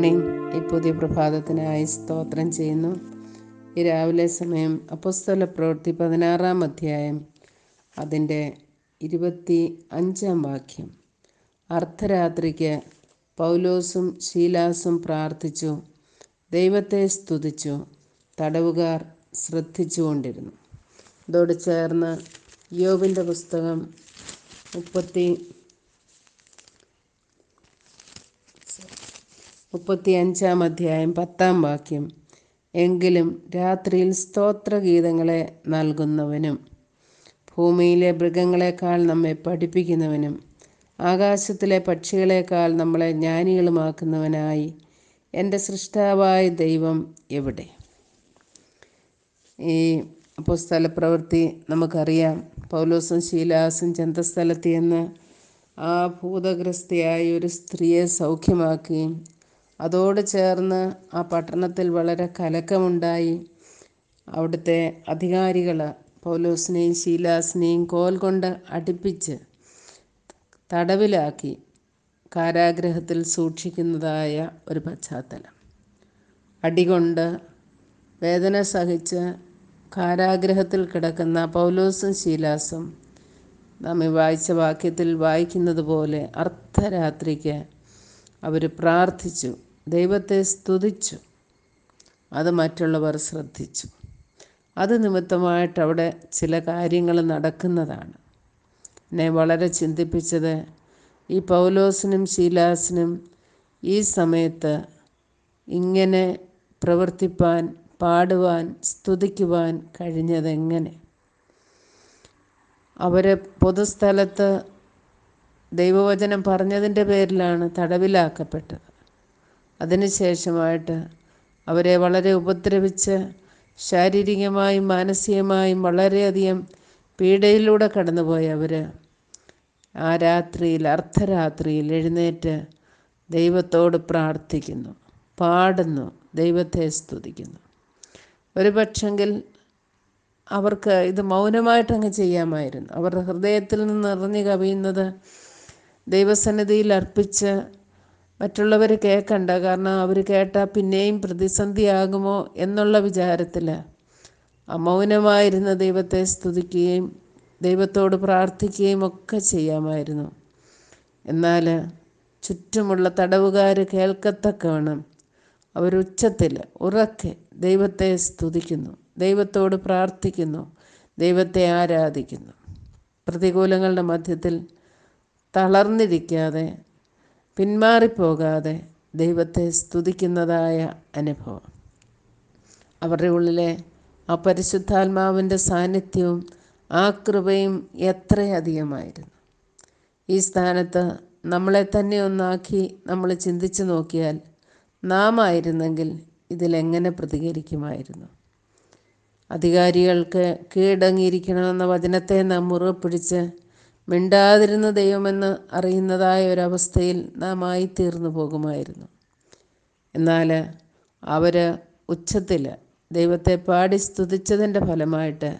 Morning ഈ പുതിയ പ്രഭാതത്തിനായി സ്തോത്രം ചെയ്യുന്നു. ഈ രാവിലെ സമയം അപ്പസ്തല പ്രവൃത്തി പതിനാറാം അധ്യായം അതിന്റെ ഇരുപത്തി അഞ്ചാം വാക്യം. അർദ്ധരാത്രിക്ക് പൗലോസും ശീലാസും പ്രാർത്ഥിച്ചു ദൈവത്തെ സ്തുതിച്ചു തടവുകാർ ശ്രദ്ധിച്ചുകൊണ്ടിരുന്നു. ഇതോട് ചേർന്ന് യോബിന്റെ പുസ്തകം മുപ്പത്തി മുപ്പത്തി അഞ്ചാം അധ്യായം പത്താം വാക്യം. എങ്കിലും രാത്രിയിൽ സ്തോത്രഗീതങ്ങളെ നൽകുന്നവനും ഭൂമിയിലെ മൃഗങ്ങളെക്കാൾ നമ്മെ പഠിപ്പിക്കുന്നവനും ആകാശത്തിലെ പക്ഷികളെക്കാൾ നമ്മളെ ജ്ഞാനികളുമാക്കുന്നവനായി എന്റെ സൃഷ്ടാവായ ദൈവം എവിടെ? ഈ പുസ്തല പ്രവൃത്തി നമുക്കറിയാം. പൗലോസും ശീലാസും ചന്തസ്ഥലത്ത് എന്ന് ആ ഭൂതഗ്രസ്തയായ ഒരു സ്ത്രീയെ സൗഖ്യമാക്കുകയും അതോട് ചേർന്ന് ആ പട്ടണത്തിൽ വളരെ കലക്കമുണ്ടായി. അവിടുത്തെ അധികാരികൾ പൗലോസിനെയും ശീലാസിനെയും കോൽ കൊണ്ട് അടുപ്പിച്ച് തടവിലാക്കി കാരാഗ്രഹത്തിൽ സൂക്ഷിക്കുന്നതായ ഒരു പശ്ചാത്തലം. അടികൊണ്ട് വേദന സഹിച്ച് കാരാഗ്രഹത്തിൽ കിടക്കുന്ന പൗലോസും ശീലാസും നമ്മെ വായിച്ച വാക്യത്തിൽ വായിക്കുന്നത് പോലെ അർദ്ധരാത്രിക്ക് അവർ പ്രാർത്ഥിച്ചു. ദൈവത്തെ സ്തുതിച്ചു. അത് മറ്റുള്ളവർ ശ്രദ്ധിച്ചു. അത് നിമിത്തമായിട്ട് അവിടെ ചില കാര്യങ്ങൾ നടക്കുന്നതാണ്. എന്നെ വളരെ ചിന്തിപ്പിച്ചത് ഈ പൗലോസിനും ശീലാസിനും ഈ സമയത്ത് ഇങ്ങനെ പ്രവർത്തിപ്പാൻ പാടുവാൻ സ്തുതിക്കുവാൻ കഴിഞ്ഞതെങ്ങനെ? അവരെ പൊതുസ്ഥലത്ത് ദൈവവചനം പറഞ്ഞതിന്റെ പേരിലാണ് തടവിലാക്കപ്പെട്ടത്. അതിനുശേഷമായിട്ട് അവരെ വളരെ ഉപദ്രവിച്ച് ശാരീരികമായും മാനസികമായും വളരെയധികം പീഡയിലൂടെ കടന്നുപോയ അവർ ആ രാത്രിയിൽ അർദ്ധരാത്രിയിൽ എഴുന്നേറ്റ് ദൈവത്തോട് പ്രാർത്ഥിക്കുന്നു പാടുന്നു ദൈവത്തെ സ്തുതിക്കുന്നു. ഒരു പക്ഷെങ്കിൽ അവർക്ക് ഇത് മൗനമായിട്ടങ്ങ് ചെയ്യാമായിരുന്നു. അവരുടെ ഹൃദയത്തിൽ നിന്ന് നിറഞ്ഞു കവിയുന്നത് ദൈവസന്നിധിയിൽ അർപ്പിച്ച് മറ്റുള്ളവർ കേൾക്കണ്ട കാരണം അവർ കേട്ടാൽ പിന്നെയും പ്രതിസന്ധിയാകുമോ എന്നുള്ള വിചാരത്തിൽ അമൗനമായിരുന്ന മൗനമായിരുന്ന ദൈവത്തെ സ്തുതിക്കുകയും ദൈവത്തോട് പ്രാർത്ഥിക്കുകയും ഒക്കെ ചെയ്യാമായിരുന്നു. എന്നാൽ ചുറ്റുമുള്ള തടവുകാർ കേൾക്കത്തക്കവണ്ണം അവരുച്ചത്തിൽ ഉറക്കെ ദൈവത്തെ സ്തുതിക്കുന്നു. ദൈവത്തോട് പ്രാർത്ഥിക്കുന്നു. ദൈവത്തെ ആരാധിക്കുന്നു. പ്രതികൂലങ്ങളുടെ മധ്യത്തിൽ തളർന്നിരിക്കാതെ പിന്മാറിപ്പോകാതെ ദൈവത്തെ സ്തുതിക്കുന്നതായ അനുഭവം. അവരുടെ ഉള്ളിലെ ആ പരിശുദ്ധാത്മാവിന്റെ സാന്നിധ്യവും ആ കൃപയും എത്രയധികമായിരുന്നു. ഈ സ്ഥാനത്ത് നമ്മളെ തന്നെ ഒന്നാക്കി നമ്മൾ ചിന്തിച്ചു നോക്കിയാൽ നാം ആയിരുന്നെങ്കിൽ ഇതിലെങ്ങനെ പ്രതികരിക്കുമായിരുന്നു? അധികാരികൾക്ക് കീഴടങ്ങിയിരിക്കണമെന്ന വചനത്തെ നാം മുറുകെ പിടിച്ച് മിണ്ടാതിരുന്ന ദൈവമെന്ന് അറിയുന്നതായ ഒരവസ്ഥയിൽ നാം ആയിത്തീർന്നു പോകുമായിരുന്നു. എന്നാൽ അവർ ഉച്ചത്തിൽ ദൈവത്തെ പാടി സ്തുതിച്ചതിന്റെ ഫലമായിട്ട്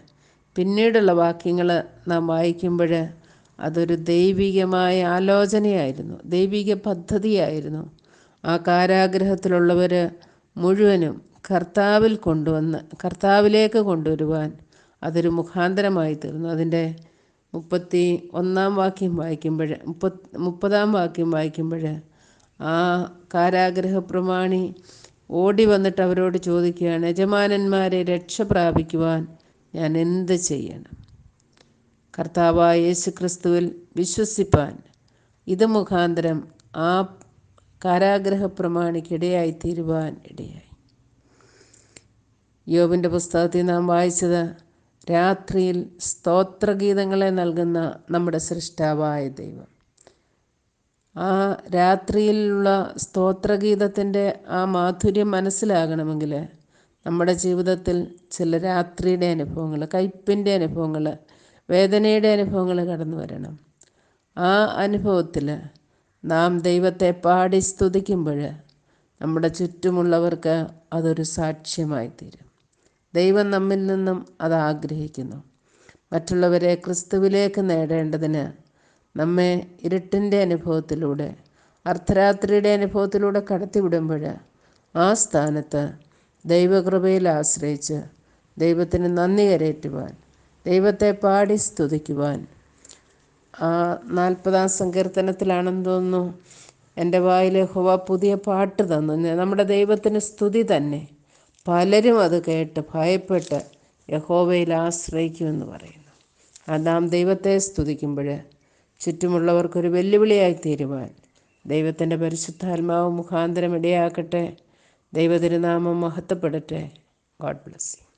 പിന്നീടുള്ള വാക്യങ്ങൾ നാം വായിക്കുമ്പോൾ അതൊരു ദൈവികമായ ആലോചനയായിരുന്നു ദൈവിക പദ്ധതിയായിരുന്നു. ആ കാരാഗ്രഹത്തിലുള്ളവർ മുഴുവനും കർത്താവിൽ കൊണ്ടുവന്ന് കർത്താവിലേക്ക് കൊണ്ടുവരുവാൻ അതൊരു മുഖാന്തരമായി തീർന്നു അതിന്റെ മുപ്പത്തി ഒന്നാം വാക്യം വായിക്കുമ്പോൾ മുപ്പത് മുപ്പതാം വാക്യം വായിക്കുമ്പോൾ ആ കാരാഗ്രഹ പ്രമാണി ഓടി വന്നിട്ട് അവരോട് ചോദിക്കുകയാണ് യജമാനന്മാരെ രക്ഷ പ്രാപിക്കുവാൻ ഞാൻ എന്ത് ചെയ്യണം? കർത്താവായ യേശു ക്രിസ്തുവിൽ വിശ്വസിപ്പാൻ ഇത് മുഖാന്തരം ആ കാരാഗ്രഹ പ്രമാണിക്കിടയായി തീരുവാൻ ഇടയായി. യോബിന്റെ പുസ്തകത്തിൽ നാം വായിച്ചത് രാത്രിയിൽ സ്തോത്രഗീതങ്ങളെ നൽകുന്ന നമ്മുടെ സൃഷ്ടാവായ ദൈവം. ആ രാത്രിയിലുള്ള സ്തോത്രഗീതത്തിന്റെ ആ മാധുര്യം മനസ്സിലാകണമെങ്കിൽ നമ്മുടെ ജീവിതത്തിൽ ചില രാത്രിയുടെ അനുഭവങ്ങൾ കയ്പിന്റെ അനുഭവങ്ങൾ വേദനയുടെ അനുഭവങ്ങൾ കടന്നു വരണം. ആ അനുഭവത്തിൽ നാം ദൈവത്തെ പാടി സ്തുതിക്കുമ്പോൾ നമ്മുടെ ചുറ്റുമുള്ളവർക്ക് അതൊരു സാക്ഷ്യമായി തീരും ദൈവം നമ്മിൽ നിന്നും അത് ആഗ്രഹിക്കുന്നു. മറ്റുള്ളവരെ ക്രിസ്തുവിലേക്ക് നേടേണ്ടതിന് നമ്മെ ഇരുട്ടിന്റെ അനുഭവത്തിലൂടെ അർദ്ധരാത്രിയുടെ അനുഭവത്തിലൂടെ കടത്തിവിടുമ്പോൾ ആ സ്ഥാനത്ത് ദൈവകൃപയിൽ ആശ്രയിച്ച് ദൈവത്തിന് നന്ദി കരയറ്റുവാൻ ദൈവത്തെ പാടി സ്തുതിക്കുവാൻ. ആ നാൽപ്പതാം സങ്കീർത്തനത്തിലാണെന്ന് തോന്നുന്നു എന്റെ വായിലെ ഹുവ പുതിയ പാട്ട് തന്നു. നമ്മുടെ ദൈവത്തിന് സ്തുതി തന്നെ. പലരും അത് കേട്ട് ഭയപ്പെട്ട് യഹോവയിൽ ആശ്രയിക്കുമെന്ന് പറയുന്നു. അതാം ദൈവത്തെ സ്തുതിക്കുമ്പോൾ ചുറ്റുമുള്ളവർക്കൊരു വെല്ലുവിളിയായി തീരുവാൻ ദൈവത്തിന്റെ പരിശുദ്ധാത്മാവ് മുഖാന്തരം ഇടയാക്കട്ടെ. ദൈവതിരുനാമം മഹത്വപ്പെടട്ടെ. God bless you